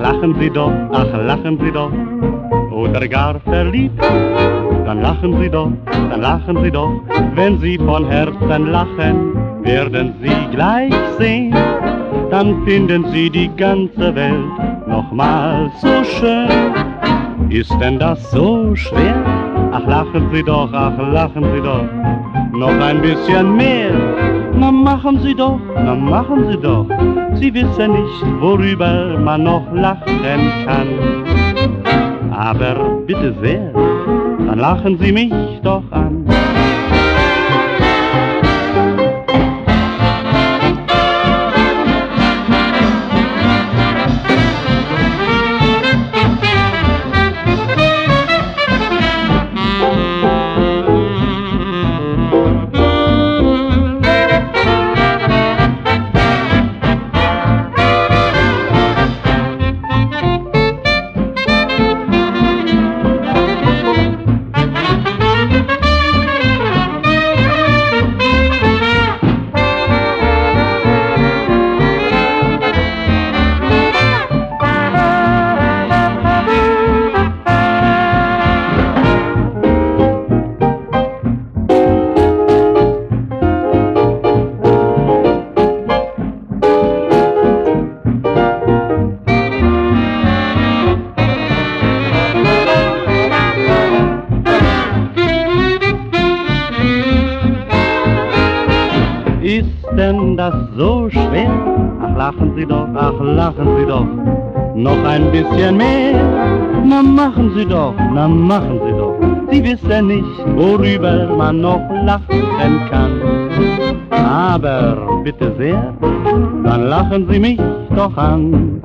lachen Sie doch, ach lachen Sie doch, oder gar verliebt. Dann lachen Sie doch, dann lachen Sie doch, wenn Sie von Herzen lachen, werden Sie gleich sehen, dann finden Sie die ganze Welt nochmal so schön. Ist denn das so schwer? Ach lachen Sie doch, ach lachen Sie doch, noch ein bisschen mehr. Na machen Sie doch, na machen Sie doch, Sie wissen nicht, worüber man noch lachen kann. Aber bitte sehr, dann lachen Sie mich doch an. Denn das so schwer? Ach, lachen Sie doch, ach, lachen Sie doch, noch ein bisschen mehr. Na, machen Sie doch, na, machen Sie doch. Sie wissen nicht, worüber man noch lachen kann. Aber bitte sehr, dann lachen Sie mich doch an.